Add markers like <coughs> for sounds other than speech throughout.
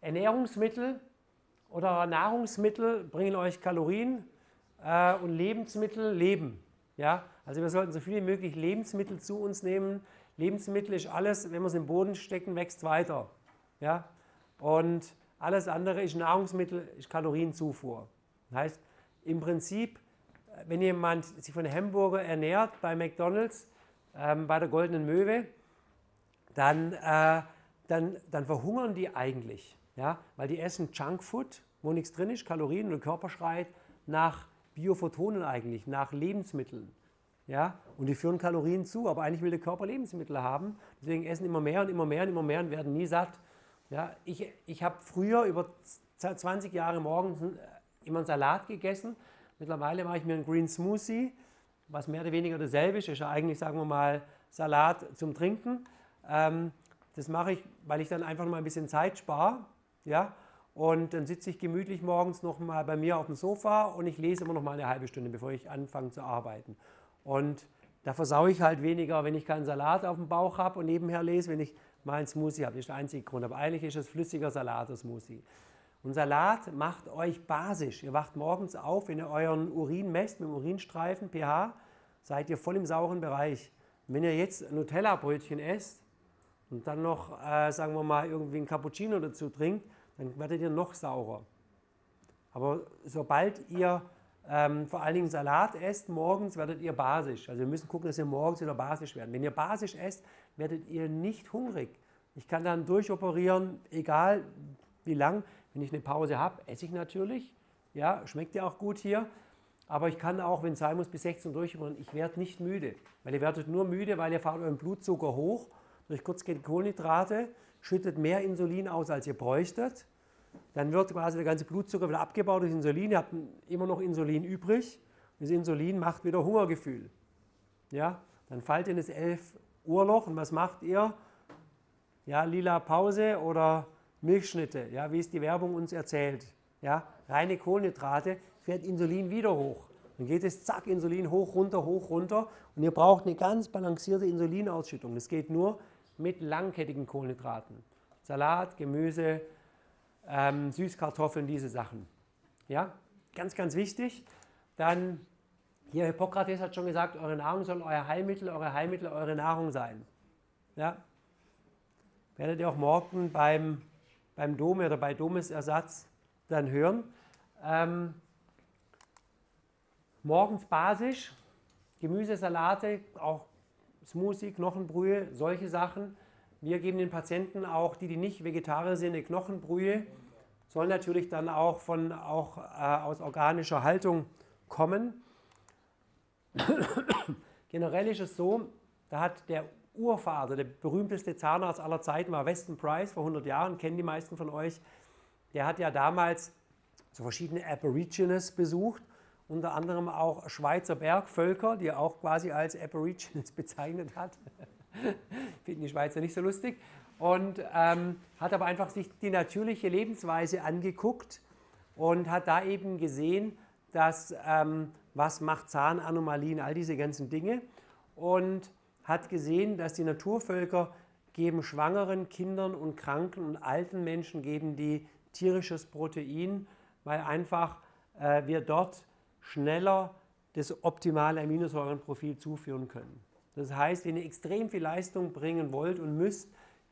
Ernährungsmittel oder Nahrungsmittel bringen euch Kalorien äh, und Lebensmittel Leben. Ja? Also wir sollten so viel wie möglich Lebensmittel zu uns nehmen. Lebensmittel ist alles, wenn wir es im Boden stecken, wächst weiter. Ja? Und alles andere ist Nahrungsmittel, ist Kalorienzufuhr. Das heißt, im Prinzip, wenn jemand sich von Hamburger ernährt bei McDonalds, ähm, bei der Goldenen Möwe, dann, äh, dann, dann verhungern die eigentlich. Ja? Weil die essen Junkfood, wo nichts drin ist, Kalorien und der Körper schreit nach Biophotonen eigentlich, nach Lebensmitteln. Ja? Und die führen Kalorien zu, aber eigentlich will der Körper Lebensmittel haben. Deswegen essen immer mehr und immer mehr und immer mehr und werden nie satt. Ja? Ich, ich habe früher über 20 Jahre morgens äh, immer einen Salat gegessen. Mittlerweile mache ich mir einen Green Smoothie, was mehr oder weniger dasselbe ist. Ist ja eigentlich, sagen wir mal, Salat zum Trinken. Ähm, das mache ich, weil ich dann einfach mal ein bisschen Zeit spare. Ja? Und dann sitze ich gemütlich morgens noch mal bei mir auf dem Sofa und ich lese immer noch mal eine halbe Stunde, bevor ich anfange zu arbeiten. Und da versaue ich halt weniger, wenn ich keinen Salat auf dem Bauch habe und nebenher lese, wenn ich mal einen Smoothie habe. Das ist der einzige Grund. Aber eigentlich ist es flüssiger Salat, der Smoothie. Und Salat macht euch basisch. Ihr wacht morgens auf, wenn ihr euren Urin messt mit dem Urinstreifen, pH, seid ihr voll im sauren Bereich. Und wenn ihr jetzt Nutella-Brötchen esst und dann noch, äh, sagen wir mal, irgendwie ein Cappuccino dazu trinkt, dann werdet ihr noch saurer. Aber sobald ihr ähm, vor allen Dingen Salat esst morgens, werdet ihr basisch. Also wir müssen gucken, dass ihr morgens wieder basisch werden. Wenn ihr basisch esst, werdet ihr nicht hungrig. Ich kann dann durchoperieren, egal wie lang. Wenn ich eine Pause habe, esse ich natürlich. Ja, schmeckt ja auch gut hier. Aber ich kann auch, wenn es sein muss, bis 16 Uhr durchoperieren. Ich werde nicht müde. Weil ihr werdet nur müde, weil ihr fahrt euren Blutzucker hoch durch kurzkettige Kohlenhydrate, schüttet mehr Insulin aus, als ihr bräuchtet. Dann wird quasi der ganze Blutzucker wieder abgebaut durch Insulin. Ihr habt immer noch Insulin übrig. Das Insulin macht wieder Hungergefühl. Ja? Dann fallt ihr in das 11 Uhr Loch und was macht ihr? Ja, lila Pause oder Milchschnitte, ja, wie es die Werbung uns erzählt. Ja, reine Kohlenhydrate fährt Insulin wieder hoch. Dann geht es zack, Insulin hoch, runter, hoch, runter. Und ihr braucht eine ganz balancierte Insulinausschüttung. Das geht nur mit langkettigen Kohlenhydraten. Salat, Gemüse, ähm, Süßkartoffeln, diese Sachen. Ja, ganz, ganz wichtig. Dann, hier Hippokrates hat schon gesagt, eure Nahrung soll euer Heilmittel, eure Heilmittel, eure Nahrung sein. Ja, werdet ihr auch morgen beim, beim Dome oder bei Domesersatz dann hören. Ähm, morgens basisch, Gemüsesalate, auch Smoothie, Knochenbrühe, solche Sachen. Wir geben den Patienten auch, die, die nicht Vegetarier sind, eine Knochenbrühe. Soll natürlich dann auch, von, auch äh, aus organischer Haltung kommen. <coughs> Generell ist es so, da hat der Urvater, der berühmteste Zahnarzt aller Zeiten, war Weston Price vor 100 Jahren, kennen die meisten von euch. Der hat ja damals so verschiedene Aborigines besucht, unter anderem auch Schweizer Bergvölker, die er auch quasi als Aborigines <laughs> bezeichnet hat. Finden die Schweizer nicht so lustig. Und ähm, hat aber einfach sich die natürliche Lebensweise angeguckt und hat da eben gesehen, dass ähm, was macht Zahnanomalien, all diese ganzen Dinge. Und hat gesehen, dass die Naturvölker geben schwangeren Kindern und kranken und alten Menschen geben die tierisches Protein, weil einfach äh, wir dort schneller das optimale Aminosäurenprofil zuführen können. Das heißt, wenn ihr extrem viel Leistung bringen wollt und müsst,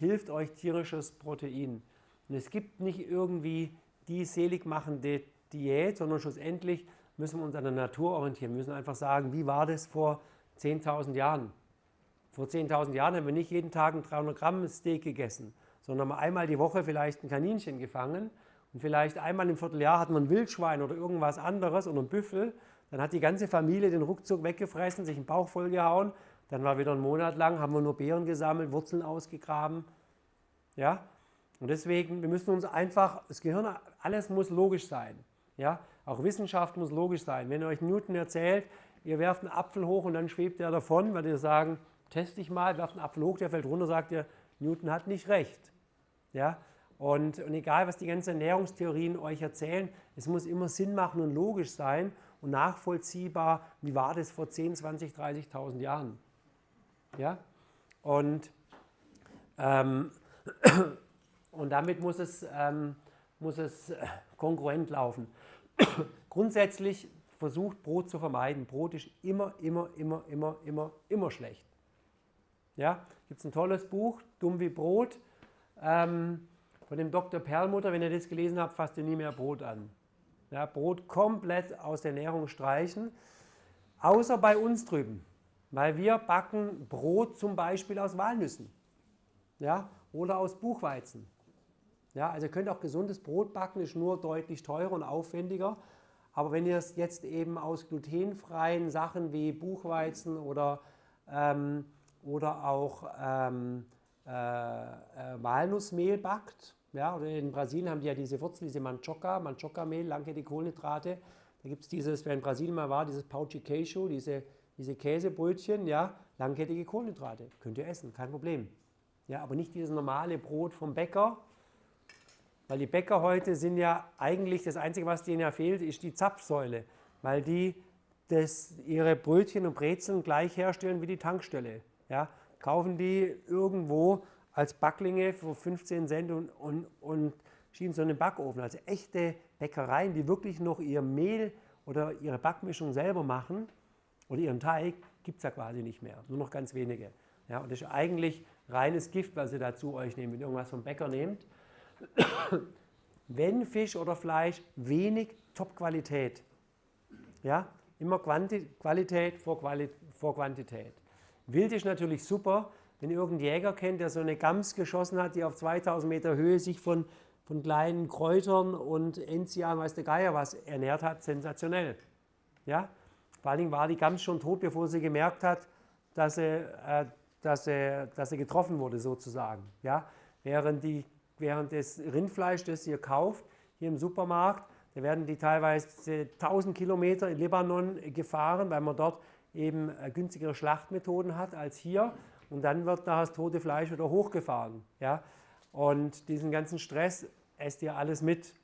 hilft euch tierisches Protein. Und es gibt nicht irgendwie die seligmachende Diät, sondern schlussendlich müssen wir uns an der Natur orientieren. Wir müssen einfach sagen, wie war das vor 10.000 Jahren? Vor 10.000 Jahren haben wir nicht jeden Tag ein 300 Gramm Steak gegessen, sondern einmal die Woche vielleicht ein Kaninchen gefangen und vielleicht einmal im Vierteljahr hat man ein Wildschwein oder irgendwas anderes oder ein Büffel. Dann hat die ganze Familie den Ruckzuck weggefressen, sich den Bauch vollgehauen dann war wieder ein Monat lang, haben wir nur Beeren gesammelt, Wurzeln ausgegraben. Ja? Und deswegen, wir müssen uns einfach, das Gehirn, alles muss logisch sein. Ja? Auch Wissenschaft muss logisch sein. Wenn euch Newton erzählt, ihr werft einen Apfel hoch und dann schwebt er davon, werdet ihr sagen, test dich mal, werft einen Apfel hoch, der fällt runter, sagt ihr, Newton hat nicht recht. Ja? Und, und egal, was die ganzen Ernährungstheorien euch erzählen, es muss immer Sinn machen und logisch sein und nachvollziehbar, wie war das vor 10, 20, 30.000 Jahren. Ja? Und ähm, Und damit muss es, ähm, muss es äh, kongruent laufen. <coughs> Grundsätzlich versucht Brot zu vermeiden. Brot ist immer, immer, immer, immer, immer, immer schlecht. Ja, gibt es ein tolles Buch, Dumm wie Brot, ähm, von dem Dr. Perlmutter. Wenn ihr das gelesen habt, fasst ihr nie mehr Brot an. Ja, Brot komplett aus der Ernährung streichen, außer bei uns drüben, weil wir backen Brot zum Beispiel aus Walnüssen ja, oder aus Buchweizen. Ja, also ihr könnt auch gesundes Brot backen, ist nur deutlich teurer und aufwendiger. Aber wenn ihr es jetzt eben aus glutenfreien Sachen wie Buchweizen oder, ähm, oder auch ähm, äh, äh, Walnussmehl backt, ja, oder in Brasilien haben die ja diese Wurzel, diese Manchoca, Manchoca-Mehl, die Kohlenhydrate. Da gibt es dieses, wer in Brasilien mal war, dieses Pau de diese, diese Käsebrötchen, ja, langkettige Kohlenhydrate. Könnt ihr essen, kein Problem. Ja, aber nicht dieses normale Brot vom Bäcker, weil die Bäcker heute sind ja eigentlich, das Einzige, was denen ja fehlt, ist die Zapfsäule, weil die das, ihre Brötchen und Brezeln gleich herstellen wie die Tankstelle. Ja, kaufen die irgendwo als Backlinge für 15 Cent und, und, und schieben so einen Backofen. Also echte Bäckereien, die wirklich noch ihr Mehl oder ihre Backmischung selber machen oder ihren Teig, gibt es ja quasi nicht mehr. Nur noch ganz wenige. Ja, und das ist eigentlich reines Gift, was ihr dazu euch nehmt, wenn ihr irgendwas vom Bäcker nehmt. <coughs> Wenn Fisch oder Fleisch, wenig Top-Qualität. Ja, immer Quanti Qualität vor, Quali vor Quantität. Wild ist natürlich super, wenn ihr irgendeinen Jäger kennt, der so eine Gams geschossen hat, die auf 2000 Meter Höhe sich von, von kleinen Kräutern und Enzian, weiß der Geier was, ernährt hat, sensationell. Ja? Vor allen Dingen war die Gams schon tot, bevor sie gemerkt hat, dass sie, äh, dass sie, dass sie getroffen wurde sozusagen. Ja? Während die während das Rindfleisch, das ihr kauft, hier im Supermarkt, da werden die teilweise 1000 Kilometer in Libanon gefahren, weil man dort eben äh, günstigere Schlachtmethoden hat als hier. Und dann wird da das tote Fleisch wieder hochgefahren. Ja? Und diesen ganzen Stress esst ihr alles mit.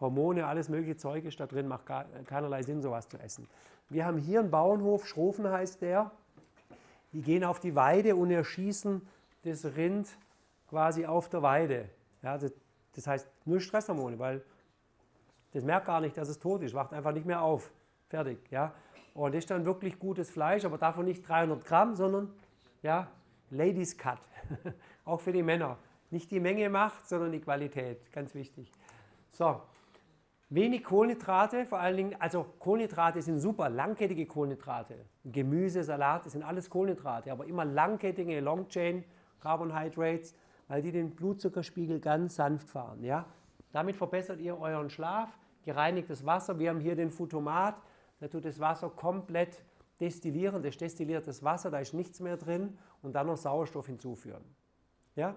Hormone, alles mögliche Zeug ist da drin, macht gar, keinerlei Sinn, sowas zu essen. Wir haben hier einen Bauernhof, Schrofen heißt der. Die gehen auf die Weide und erschießen das Rind quasi auf der Weide. Ja, das, das heißt nur Stresshormone, weil das merkt gar nicht, dass es tot ist, wacht einfach nicht mehr auf. Fertig. Ja? Und das ist dann wirklich gutes Fleisch, aber davon nicht 300 Gramm, sondern ja, Ladies Cut. <laughs> Auch für die Männer. Nicht die Menge macht, sondern die Qualität. Ganz wichtig. So, wenig Kohlenhydrate, vor allen Dingen, also Kohlenhydrate sind super, langkettige Kohlenhydrate. Gemüse, Salat, das sind alles Kohlenhydrate, aber immer langkettige Long Chain Carbohydrates weil die den Blutzuckerspiegel ganz sanft fahren. Ja? Damit verbessert ihr euren Schlaf, gereinigtes Wasser. Wir haben hier den Futomat, der tut das Wasser komplett destillieren, das destilliertes Wasser, da ist nichts mehr drin und dann noch Sauerstoff hinzuführen. Ja?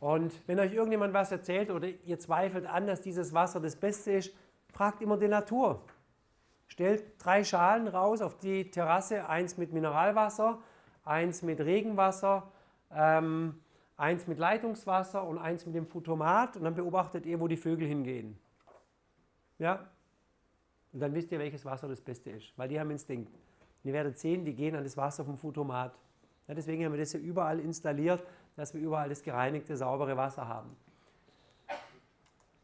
Und wenn euch irgendjemand was erzählt oder ihr zweifelt an, dass dieses Wasser das Beste ist, fragt immer die Natur. Stellt drei Schalen raus auf die Terrasse, eins mit Mineralwasser, eins mit Regenwasser ähm, eins mit Leitungswasser und eins mit dem Futomat und dann beobachtet ihr, wo die Vögel hingehen. Ja? Und dann wisst ihr, welches Wasser das Beste ist, weil die haben Instinkt. Und ihr werdet sehen, die gehen an das Wasser vom Futomat. Ja, deswegen haben wir das ja überall installiert, dass wir überall das gereinigte, saubere Wasser haben.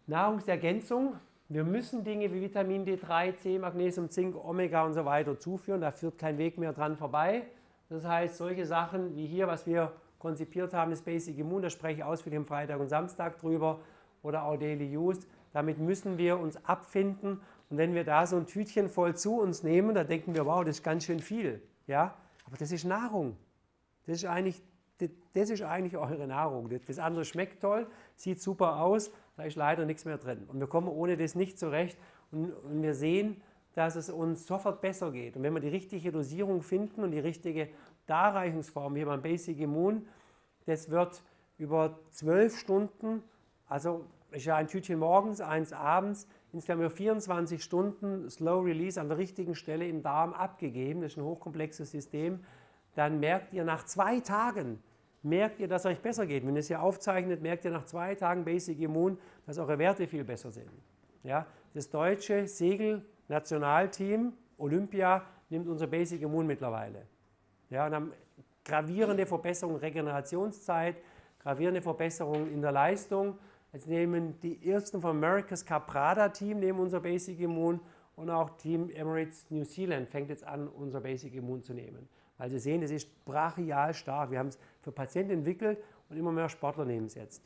Nahrungsergänzung. Wir müssen Dinge wie Vitamin D3, C, Magnesium, Zink, Omega und so weiter zuführen. Da führt kein Weg mehr dran vorbei. Das heißt, solche Sachen wie hier, was wir konzipiert haben, das Basic Immune, da spreche ich ausführlich am Freitag und Samstag drüber oder auch Daily Use. Damit müssen wir uns abfinden und wenn wir da so ein Tütchen voll zu uns nehmen, dann denken wir, wow, das ist ganz schön viel. Ja? Aber das ist Nahrung. Das ist eigentlich, das ist eigentlich eure Nahrung. Das andere schmeckt toll, sieht super aus, da ist leider nichts mehr drin. Und wir kommen ohne das nicht zurecht und, wir sehen, dass es uns sofort besser geht. Und wenn wir die richtige Dosierung finden und die richtige Darreichungsform, wie beim Basic Immune, das wird über zwölf Stunden, also ist ja ein Tütchen morgens, eins abends, insgesamt über 24 Stunden Slow Release an der richtigen Stelle im Darm abgegeben. Das ist ein hochkomplexes System. Dann merkt ihr nach zwei Tagen, merkt ihr, dass euch besser geht. Wenn ihr es hier aufzeichnet, merkt ihr nach zwei Tagen Basic Immune, dass eure Werte viel besser sind. Ja, das deutsche Segel-Nationalteam Olympia nimmt unser Basic Immune mittlerweile. Ja, und haben gravierende Verbesserungen, Regenerationszeit, gravierende Verbesserungen in der Leistung. Jetzt nehmen die ersten vom America's Cup Prada Team nehmen unser Basic Immun und auch Team Emirates New Zealand fängt jetzt an, unser Basic Immun zu nehmen. Weil Sie sehen, es ist brachial stark. Wir haben es für Patienten entwickelt und immer mehr Sportler nehmen es jetzt.